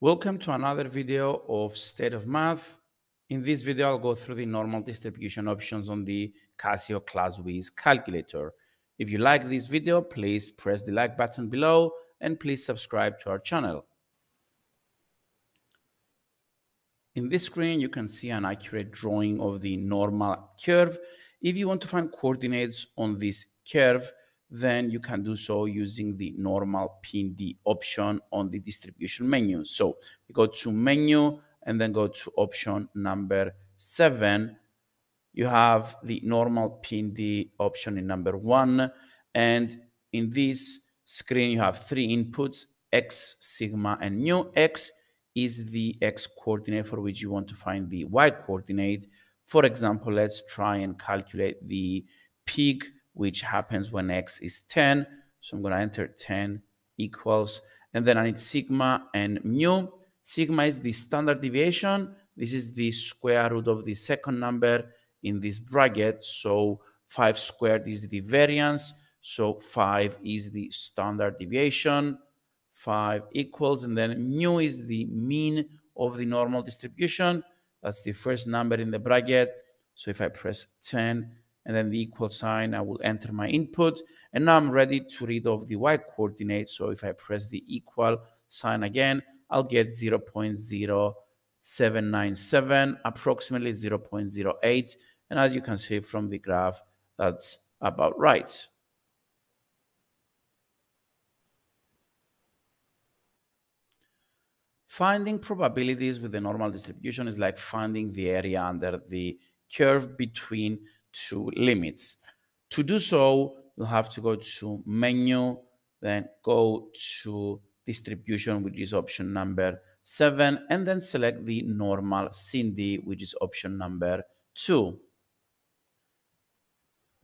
Welcome to another video of State of Math. In this video, I'll go through the normal distribution options on the Casio ClassWiz calculator. If you like this video, please press the like button below and please subscribe to our channel. In this screen, you can see an accurate drawing of the normal curve. If you want to find coordinates on this curve, then you can do so using the normal PND option on the distribution menu. So you go to menu and then go to option number seven. You have the normal PND option in number one. And in this screen, you have three inputs, X, sigma, and mu. X is the X coordinate for which you want to find the Y coordinate. For example, let's try and calculate the peak which happens when x is 10. So I'm going to enter 10 equals, and then I need sigma and mu. Sigma is the standard deviation. This is the square root of the second number in this bracket. So 5 squared is the variance. So 5 is the standard deviation. 5 equals, and then mu is the mean of the normal distribution. That's the first number in the bracket. So if I press 10, and then the equal sign, I will enter my input. And now I'm ready to read off the y coordinate. So if I press the equal sign again, I'll get 0.0797, approximately 0.08. And as you can see from the graph, that's about right. Finding probabilities with the normal distribution is like finding the area under the curve between two limits. To do so, you'll have to go to menu, then go to distribution, which is option number seven, and then select the normal CD, which is option number two.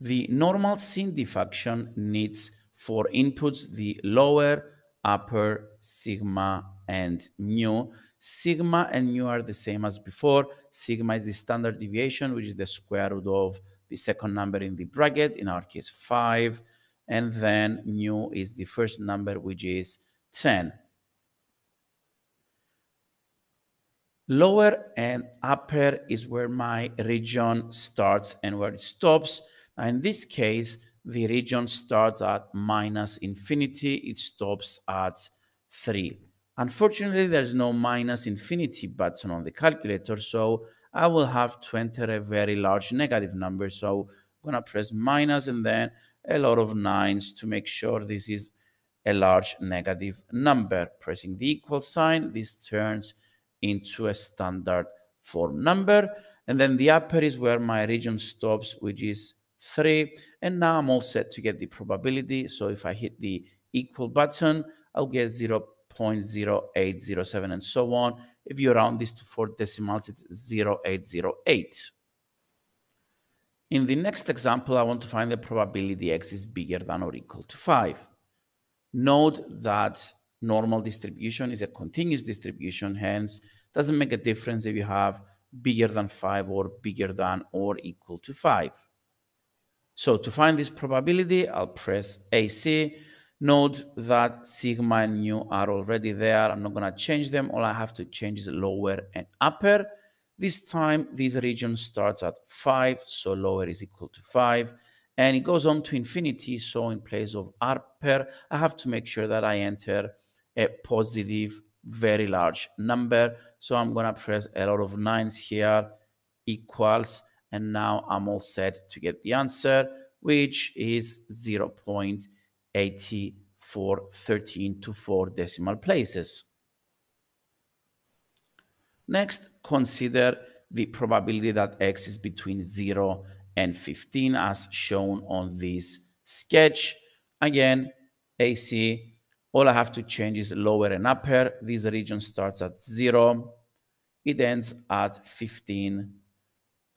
The normal CD function needs four inputs, the lower, upper, sigma, and mu. Sigma and mu are the same as before. Sigma is the standard deviation, which is the square root of the second number in the bracket, in our case 5, and then mu is the first number, which is 10. Lower and upper is where my region starts and where it stops. in this case, the region starts at minus infinity, it stops at 3. Unfortunately, there's no minus infinity button on the calculator, so I will have to enter a very large negative number. So I'm going to press minus and then a lot of nines to make sure this is a large negative number. Pressing the equal sign, this turns into a standard form number. And then the upper is where my region stops, which is 3. And now I'm all set to get the probability. So if I hit the equal button, I'll get 0 0.0807 and so on. If you round this to four decimals, it's 0808. In the next example, I want to find the probability x is bigger than or equal to 5. Note that normal distribution is a continuous distribution, hence doesn't make a difference if you have bigger than 5 or bigger than or equal to 5. So to find this probability, I'll press AC Note that sigma and mu are already there. I'm not going to change them. All I have to change is lower and upper. This time, this region starts at 5, so lower is equal to 5. And it goes on to infinity, so in place of upper, I have to make sure that I enter a positive, very large number. So I'm going to press a lot of nines here, equals, and now I'm all set to get the answer, which is 0 84 13 to 4 decimal places. Next, consider the probability that x is between 0 and 15 as shown on this sketch. Again, AC, all I have to change is lower and upper. This region starts at 0. It ends at 15.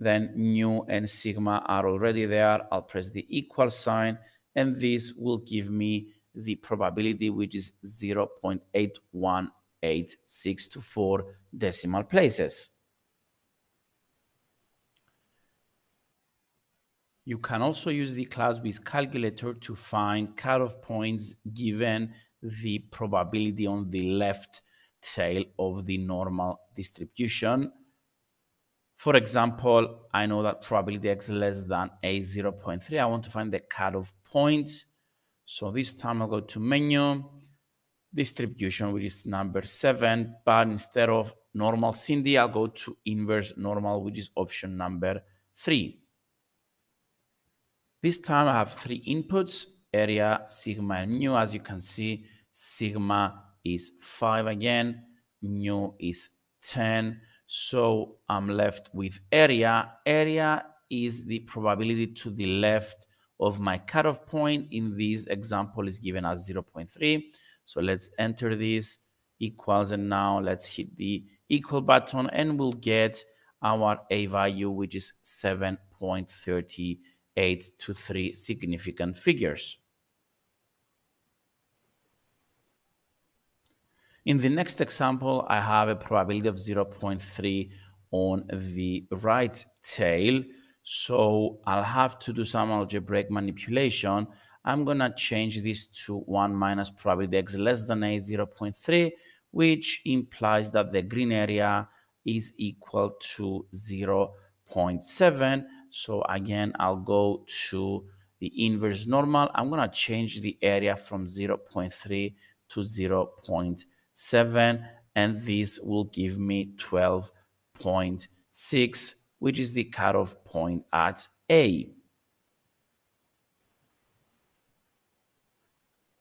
Then mu and sigma are already there. I'll press the equal sign and this will give me the probability which is 0.81864 decimal places. You can also use the ClassWiz calculator to find cutoff points given the probability on the left tail of the normal distribution. For example, I know that probability x less than a 0.3. I want to find the cutoff point. So this time I'll go to menu, distribution, which is number seven, but instead of normal CD, I'll go to inverse normal, which is option number three. This time I have three inputs, area, sigma, and mu. As you can see, sigma is 5 again, mu is 10. So I'm left with area. Area is the probability to the left of my cutoff point. In this example is given as 0.3. So let's enter this equals and now let's hit the equal button and we'll get our A value which is 7.30 8 to 3 significant figures. In the next example, I have a probability of 0.3 on the right tail. So I'll have to do some algebraic manipulation. I'm going to change this to 1 minus probability x less than a 0.3, which implies that the green area is equal to 0.7 so again, I'll go to the inverse normal. I'm going to change the area from 0.3 to 0.7 and this will give me 12.6 which is the cutoff point at A.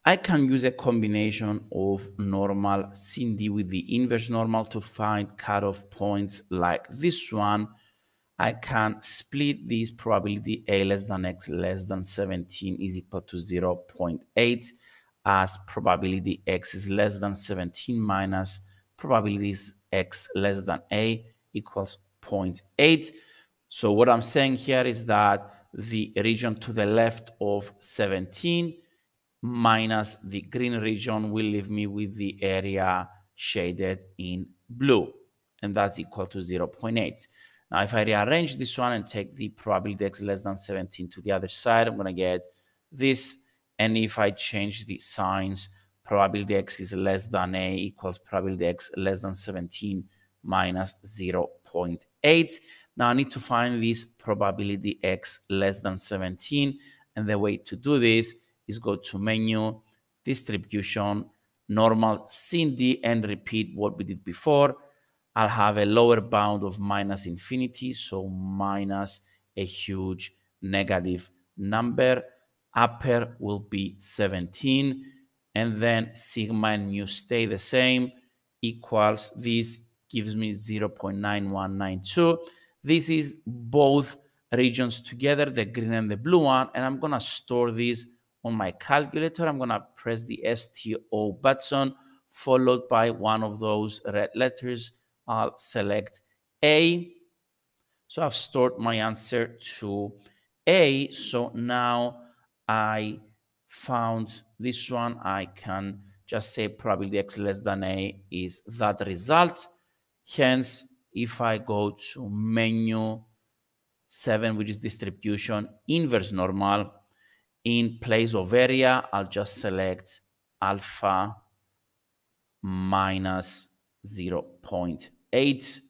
I can use a combination of normal CD with the inverse normal to find cutoff points like this one I can split this probability a less than x less than 17 is equal to 0 0.8 as probability x is less than 17 minus probabilities x less than a equals 0.8. So what I'm saying here is that the region to the left of 17 minus the green region will leave me with the area shaded in blue, and that's equal to 0.8. Now, if I rearrange this one and take the probability x less than 17 to the other side, I'm going to get this. And if I change the signs, probability x is less than a equals probability x less than 17 minus 0.8. Now I need to find this probability x less than 17. And the way to do this is go to menu, distribution, normal CD, and repeat what we did before. I'll have a lower bound of minus infinity, so minus a huge negative number. Upper will be 17, and then sigma and mu stay the same, equals this gives me 0.9192. This is both regions together, the green and the blue one, and I'm gonna store this on my calculator. I'm gonna press the STO button, followed by one of those red letters I'll select A. So I've stored my answer to A. So now I found this one. I can just say probability x less than A is that result. Hence, if I go to menu 7, which is distribution, inverse normal, in place of area, I'll just select alpha minus 0.8.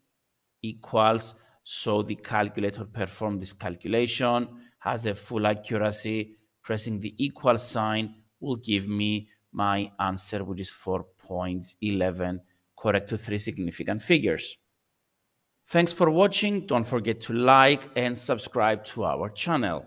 equals. So the calculator performed this calculation, has a full accuracy. Pressing the equal sign will give me my answer, which is 4.11, correct to three significant figures. Thanks for watching. Don't forget to like and subscribe to our channel.